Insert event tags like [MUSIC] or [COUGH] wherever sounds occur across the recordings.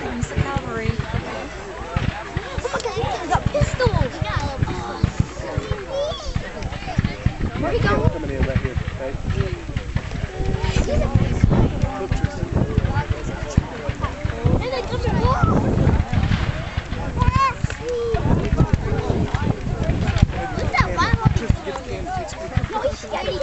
Comes the cavalry. Oh my god, he got pistols! Where'd he go? Coming in right here, okay? And they come to whoa! What's that wild? No, he's scared. He's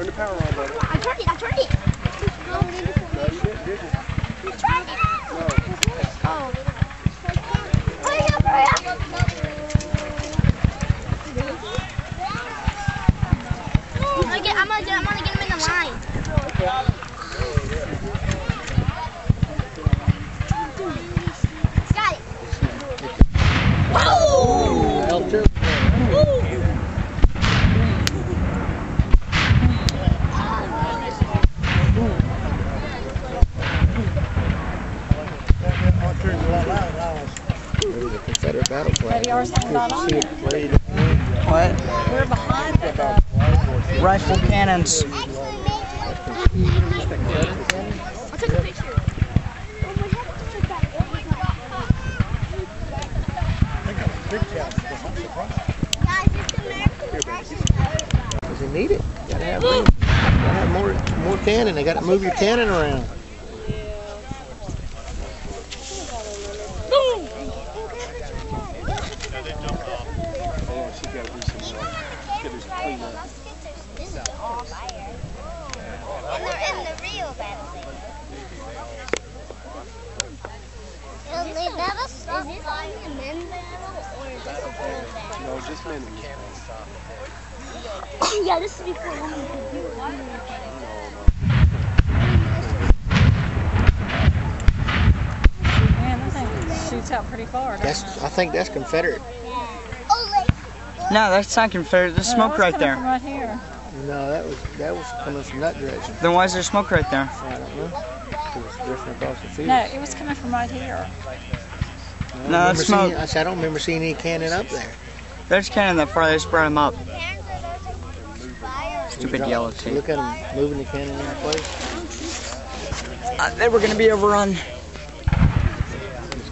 Turn the power on, buddy. I turned it. I turned it. No, you didn't, did you? I turned it. No. Oh. Hurry up, hurry up. I'm gonna get, I'm gonna get, I'm gonna get him in the line. Got it. Whoa! Help too. Confederate battle flag. Maybe ours hadn't gone on yet. What? We're behind the Rifle cannons. I took a picture. Guys, it's American fashion. Because you need it. You gotta have, gotta have more, more cannon. They gotta move your cannon around. This is all fire. And the, and the real battle. Is that a stop Is this only a men's battle or is this a girls battle? No, just men. yeah, this is before women could do. Man, that thing shoots out pretty far. doesn't That's, it? I think that's Confederate. Oh, no, that's not Confederate. There's smoke right there. From right here. No, that was that was coming from that direction. Then why is there smoke right there? I don't know. It was drifting across the field. No, it was coming from right here. I don't No, remember that's seeing- I said I don't remember seeing any cannon up there. There's cannon that far. They spread them up. Fire. Stupid yellow tape. Look at them moving the cannon in place. Uh, they were gonna be overrun. The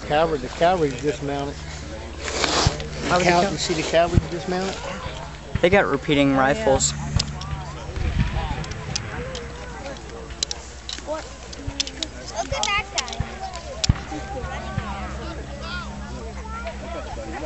cavalry, the cavalry dismounted. How The they you see the cavalry dismounted? They got repeating yeah. rifles. Look at that guy.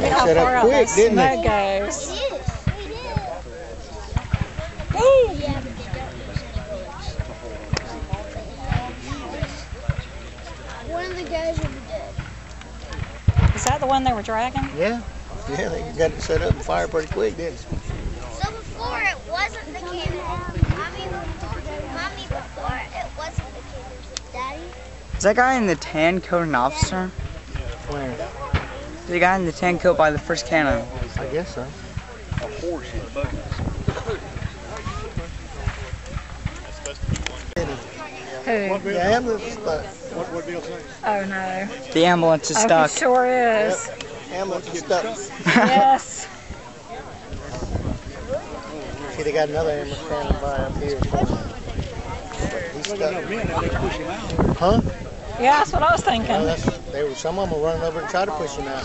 Look how set far up out quick, that didn't smoke it? goes. It is. It is. Yeah, but they don't One of the guys will be dead. Is that the one they were dragging? Yeah. Yeah, they got it set up and fired pretty quick, didn't they? So before it wasn't the cannon. Mommy, mommy, before it wasn't the cannon. Daddy? Is that guy in the tan coat an officer? Where? The guy in the tan coat by the first cannon. I guess so. A horse Who? The ambulance, but Oh no. The ambulance is Oh, stuck. he sure is. ambulance is stuck. yes. See, they got another ambulance standing by up here. He's stuck. Huh? Yeah, that's what I was thinking. That's, they were, some of them were running over and trying to push him out.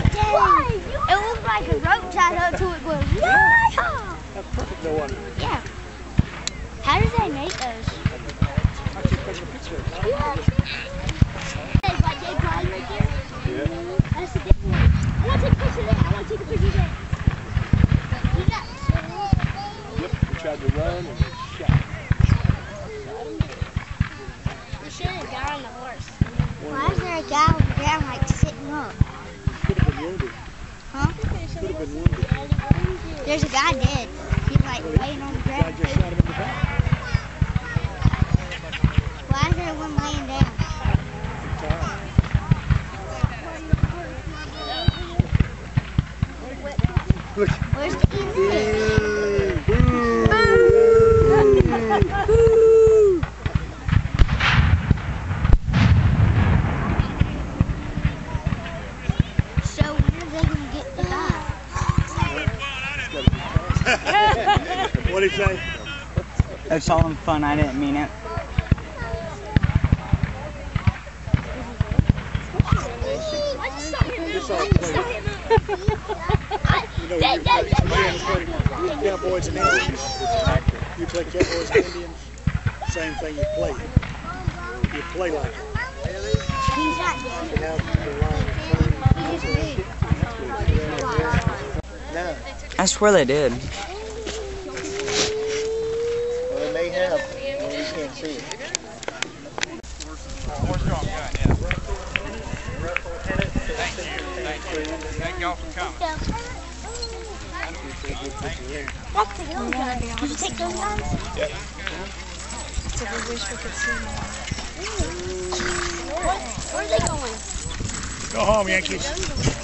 no. Yeah. How did they make those? I keep taking a picture. Yeah. Yeah. That's the big one. I want to take a picture of that. I want to take a picture of that. Yep, we tried to run and shot. We should have got on the horse. Why is there a guy on the ground like sitting up? Could have been wounded. Huh? Could have been wounded. There's a guy dead. Like laying on the ground. just shot him in the back. Why is there one laying down? Look. Where's the easy? So [LAUGHS] when are they gonna get the guy? What did he say? It's all in fun. I didn't mean it. This all played. You know, you play, you play cowboys and Indians. You play cowboys and Indians, same thing you play. You play like it. He's not dead. No, I swear they did. well, they may have, well, we can't see it. Did you take those guns? So we wish we could see more. Where are they going? Go home, Yankees.